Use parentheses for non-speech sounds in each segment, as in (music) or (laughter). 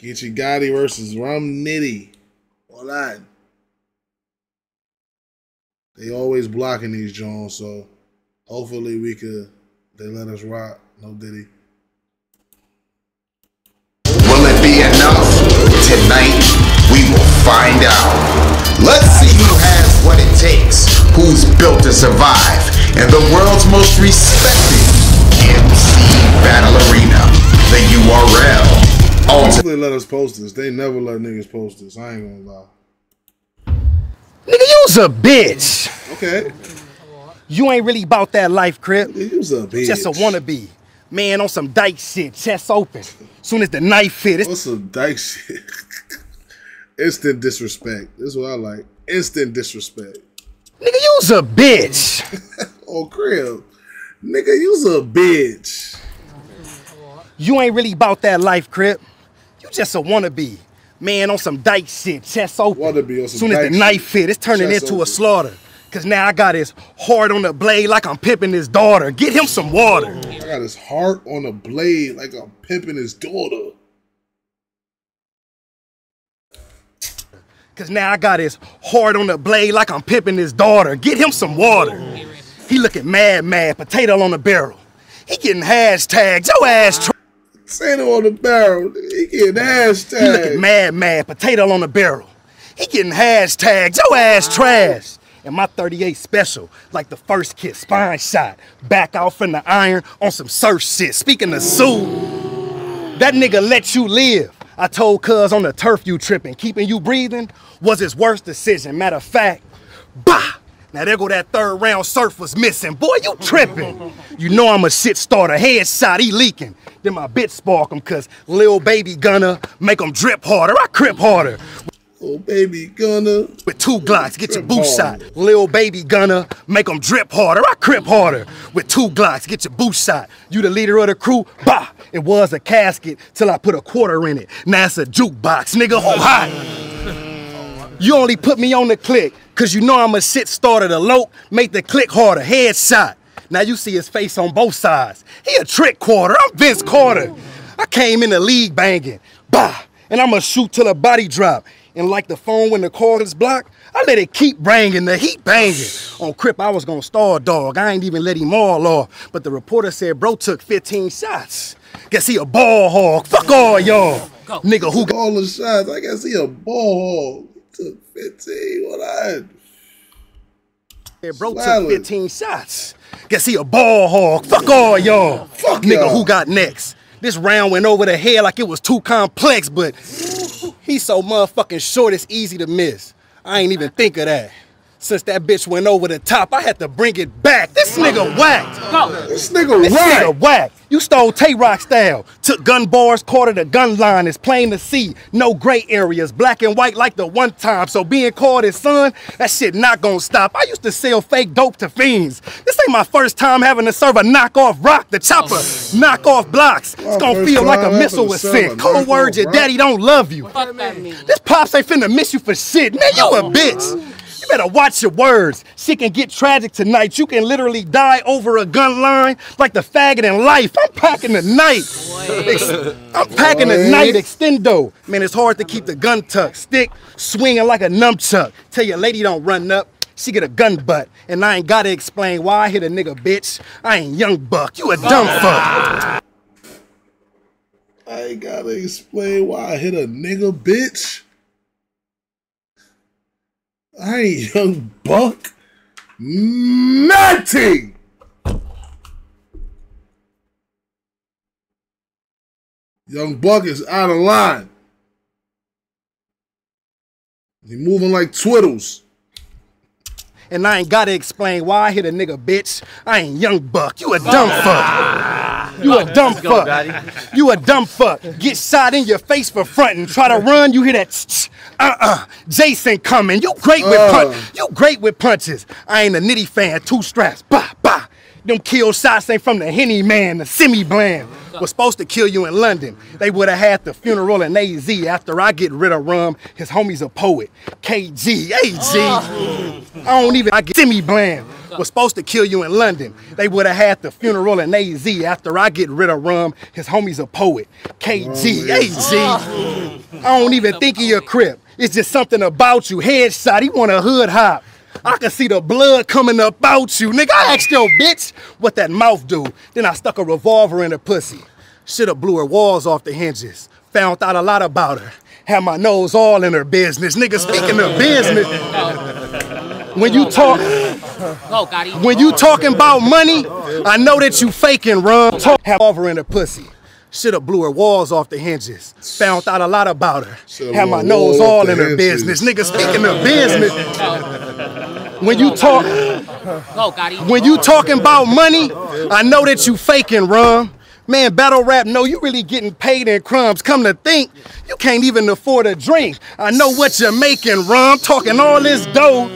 Geechi Gotti versus Rum Nitty. Online. They always blocking these Jones, so hopefully we could they let us rock. No Diddy. Will it be enough? Tonight, we will find out. Let's see who has what it takes, who's built to survive, in the world's most respected MC Battle Arena, the URL. Hopefully let us post this. They never let niggas post this. I ain't gonna lie. Nigga, you's a bitch. Okay. You ain't really about that life, Crip. You's a bitch. Just a wannabe. Man on some dyke shit, chest open. Soon as the knife fit, it's What's some dyke shit? (laughs) Instant disrespect. This is what I like. Instant disrespect. nigga, you's a bitch. (laughs) Oh, crib. Nigga, you's a bitch. You ain't really about that life, Crip. You just a wannabe. Man on some dyke shit, chest open. Wannabe on some Soon as the knife shit, fit, it's turning chest into a slaughter. Cause now I got his heart on the blade like I'm pimping his daughter. Get him some water. I got his heart on a blade like I'm pimping his daughter. Cause now I got his heart on the blade like I'm pimping his daughter. Get him some water. He looking mad, mad, potato on the barrel. He getting hashtags, yo ass Potato on the barrel. He getting He looking hashtag. mad, mad, potato on the barrel. He getting hashtags, your ass ah. trash. And my 38 special, like the first kiss, spine shot. Back out from the iron on some surf shit. Speaking of Sue, that nigga let you live. I told cuz on the turf you tripping, keeping you breathing was his worst decision. Matter of fact, bah! Now there go that third round surf was missing. Boy, you tripping. You know I'm a shit starter. Headshot, he leaking. Then my bitch spark him, cause lil baby gonna make him drip harder. I crip harder. Oh, baby, gonna. With two Glocks, get your harder. shot. Lil baby gonna make them drip harder. I crip harder. With two Glocks, get your boost shot. You the leader of the crew? Bah! It was a casket till I put a quarter in it. Now it's a jukebox, nigga. Oh, Ho hot. You only put me on the click, cause you know I'm a shit starter. The loke make the click harder. Headshot. Now you see his face on both sides. He a trick quarter. I'm Vince Carter. I came in the league banging. Bah! And I'ma shoot till the body drop. And like the phone when the call is blocked, I let it keep banging, the heat banging. On Crip, I was gonna star dog. I ain't even let him all off. But the reporter said bro took 15 shots. Guess he a ball hog. Fuck all y'all. Nigga who got All the shots. I guess he a ball hog. Took 15. What I. said bro took 15 shots. Guess he a ball hog. Fuck all y'all. Fuck Nigga y'all. who got next. This round went over the head like it was too complex, but he's so motherfucking short it's easy to miss. I ain't even think of that. Since that bitch went over the top, I had to bring it back. This nigga whacked. This nigga This right. nigga whack. You stole Tay Roc style. Took gun bars, quarter the gun line. It's plain to see. No gray areas. Black and white like the one time. So being called his son, that shit not gonna stop. I used to sell fake dope to fiends. This ain't my first time having to serve a knockoff rock. The chopper, knockoff blocks. It's gonna feel like a missile was sent. Cold words, your daddy don't love you. Fuck that mean? This pops ain't finna miss you for shit. Man, you a bitch. You better watch your words. Shit can get tragic tonight. You can literally die over a gun line like the faggot in life. I'm packing the night. I'm packing the Boy. night extendo. Man, it's hard to keep the gun tucked. Stick swinging like a nunchuck. Tell your lady don't run up. She get a gun butt. And I ain't gotta explain why I hit a nigga, bitch. I ain't young buck. You a dumb fuck. I ain't gotta explain why I hit a nigga, bitch. I ain't young buck. Nothing. Young buck is out of line. He moving like twiddles. And I ain't gotta explain why I hit a nigga, bitch. I ain't young buck. You a dumb fuck. You a dumb fuck. You a dumb fuck. Get shot in your face for frontin'. Try to run, you hear that tch, tch. uh-uh. Jason coming. You great with Uh. punch. You great with punches. I ain't a nitty fan. Two straps. Bah, bah. Them kill shots ain't from the Henny man, the semi bland. Was supposed to kill you in London. They would have had the funeral in AZ after I get rid of rum. His homie's a poet. KG, AG. I don't even, I get semi bland. Was supposed to kill you in London. They would have had the funeral in AZ after I get rid of rum. His homie's a poet. KG, AG. Oh. I don't even think he a crip. It's just something about you. Headshot, he want a hood hop. I can see the blood coming up out you. Nigga, I asked your bitch what that mouth do. Then I stuck a revolver in her pussy. Shoulda blew her walls off the hinges. Found out a lot about her. Had my nose all in her business. Nigga, speaking of business, when you talk. When you talking about money, I know that you faking, run. Talk have over in her pussy. Shoulda blew her walls off the hinges. Found out a lot about her. Shoulda Had my nose all in her hinges. business. Nigga, speaking of business, when you talk, Go, when you talking about money, I know that you faking, rum. Man, battle rap, no, you really getting paid in crumbs. Come to think, you can't even afford a drink. I know what you're making, rum. Talking all this dough,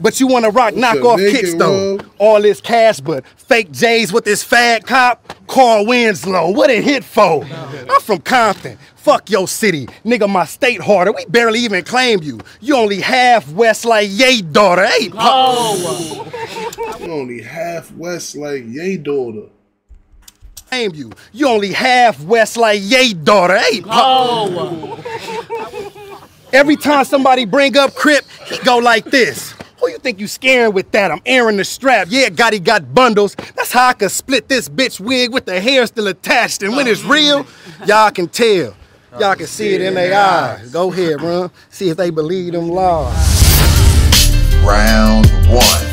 but you want to rock knockoff making, kicks though. All this cash, but fake J's with this fat cop. Carl Winslow, what it hit for? I'm from Compton. Fuck your city. Nigga, my state harder. We barely even claim you. You only half west like Ye daughter. Hey, pop. You only half west like Ye daughter. claim you. You only half west like Ye daughter. Hey, pop. Every time somebody bring up Crip, he go like this. Who you think you scaring with that? I'm airing the strap. Yeah, Gotti got bundles. That's how I can split this bitch wig with the hair still attached. And when it's real, (laughs) y'all can tell. Oh, y'all can see it in their eyes. Go ahead, run. See if they believe them lies. Round one.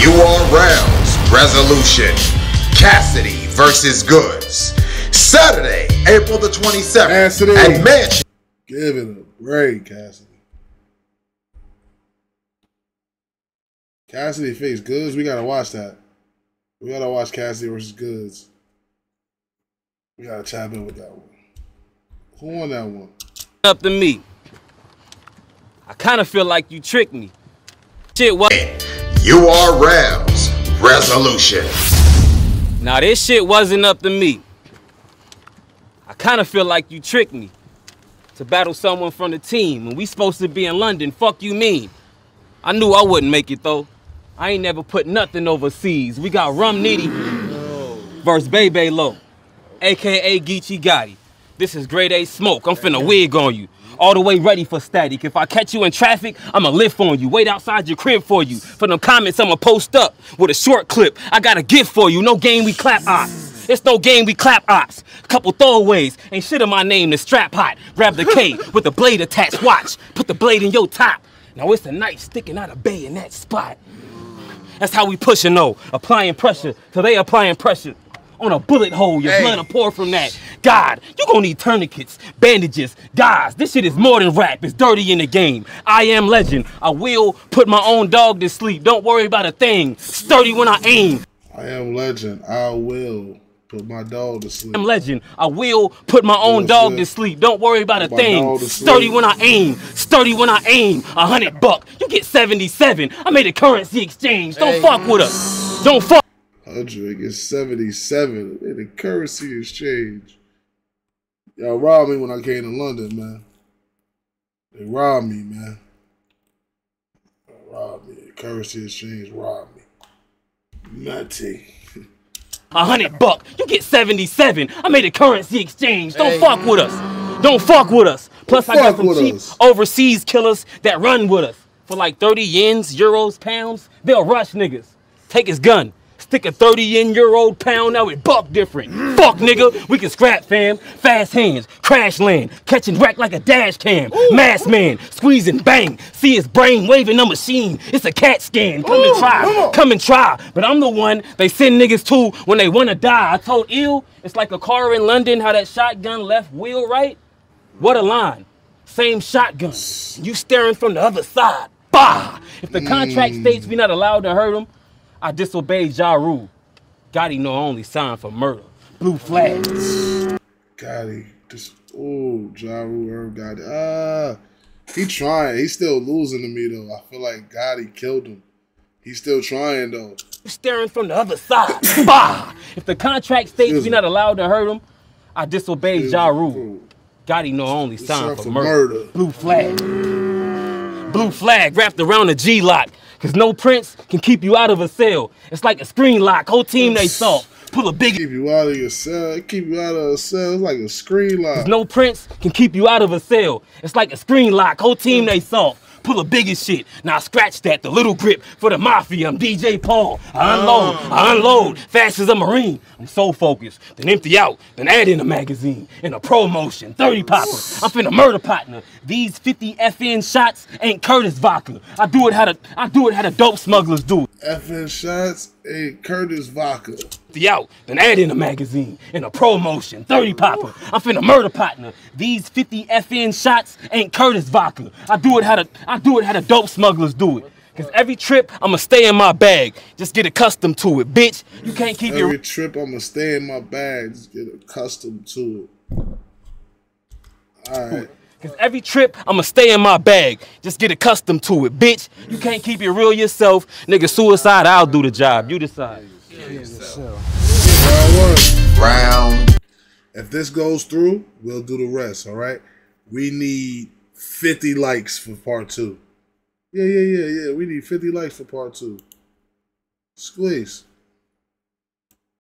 You are rounds. Resolution. Cassidy versus Goodz. Saturday, April the 27th. Cassidy. At Mansion. Give it a break, Cassidy. Cassidy face Goodz. We gotta watch that. We gotta watch Cassidy versus Goodz. We gotta tap in with that one. Who won that one? up to me. I kind of feel like you tricked me. Shit what? You are rounds. Resolution. now this shit wasn't up to me. I kind of feel like you tricked me to battle someone from the team when we supposed to be in London. Fuck you mean? I knew I wouldn't make it though. I ain't never put nothing overseas. We got Rum Nitty versus Bebe Low, aka Geechi Gotti. This is grade A smoke. I'm finna wig on you. All the way ready for static. If I catch you in traffic, I'ma lift on you. Wait outside your crib for you. For them comments, I'ma post up with a short clip. I got a gift for you. No game we clap ops. It's no game we clap ops. Couple throwaways. Ain't shit in my name. The strap hot. Grab the K (laughs) with the blade attached. Watch. Put the blade in your top. Now it's a knife sticking out of bay in that spot. That's how we pushing though. Applying pressure till they applying pressure on a bullet hole. Your blood will pour from that. God, you gonna need tourniquets, bandages. Guys, this shit is more than rap. It's dirty in the game. I am legend. I will put my own dog to sleep. Don't worry about a thing. Sturdy when I aim. I am legend. I will put my dog to sleep. I'm legend. I will put my own Yes, dog sir. to sleep. Don't worry about a My thing. dog to Sturdy when I aim. Sturdy when I aim. A hundred buck. You get 77. I made a currency exchange. Don't fuck with us. Don't fuck. 100 is 77 in the currency exchange. Y'all robbed me when I came to London, man. They robbed me, man. They robbed me. The currency exchange robbed me. Nutty. A hundred buck. You get 77. I made a currency exchange. Don't fuck with us. Don't fuck with us. Plus, I got some cheap us. overseas killers that run with us. For like 30 yens, euros, pounds, they'll rush niggas. Take his gun. Stick a 30 yen euro pound out with buck different. Fuck nigga, we can scrap fam. Fast hands, crash land, catching wreck like a dash cam. Mass man, squeezing bang. See his brain waving a machine. It's a cat scan. Come and try, come and try. But I'm the one they send niggas to when they wanna die. I told ill, it's like a car in London, how that shotgun left wheel right. What a line. Same shotgun. You staring from the other side. Bah! If the contract states we not allowed to hurt him, I disobeyed Ja Rule. Gotti know I only signed for murder. Blue flag. Gotti. Just, oh, Ja Rule, Irv Gotti. Ah. He trying. He's still losing to me, though. I feel like Gotti killed him. He's still trying, though. Staring from the other side. (laughs) bah! If the contract states we me. not allowed to hurt him, I disobey Ja Rule. Gotti know I only signed for for murder. murder. Blue flag. Blue flag wrapped around the G lock. Cause no prince can keep you out of a cell. It's like a screen lock. Whole team they soft. pull a big. Keep you out of your cell. It keep you out of a cell. It's like a screen lock. No prince can keep you out of a cell. It's like a screen lock. Whole team they soft. Pull the biggest shit. Now scratch that. The little grip for the mafia. I'm DJ Paul. I unload. Oh. I unload. Fast as a marine. I'm so focused. Then empty out. Then add in a magazine. In a promotion. 30 popper. I'm finna murder partner. These 50 FN shots ain't Curtis vodka. I do it how the I do it how the dope smugglers do it. FN shots and Curtis vodka. out, then add in a magazine in a promotion, 30 popper. I'm finna murder partner. These 50 FN shots ain't Curtis vodka. I do it how the I do it how the dope smugglers do it. Cause every trip I'ma stay in my bag. Just get accustomed to it, bitch. You can't keep Every your trip I'ma stay in my bag. Just get accustomed to it. Alright. Cause every trip I'ma stay in my bag. Just get accustomed to it, bitch. You can't keep it real yourself. Nigga, suicide, I'll do the job. You decide. Round If this goes through, we'll do the rest, alright? We need 50 likes for part two. Yeah, yeah, yeah, yeah. We need 50 likes for part two. Squeeze.